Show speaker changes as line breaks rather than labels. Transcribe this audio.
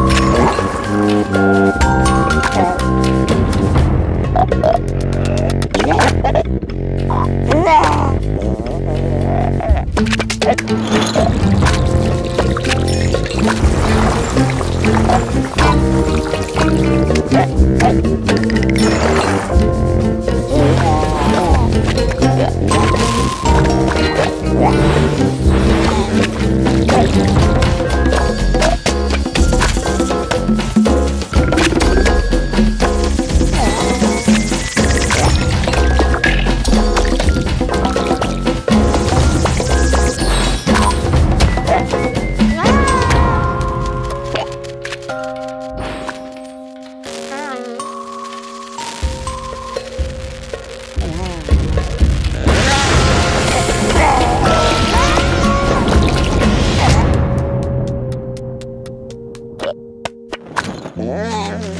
Yeah. Wow.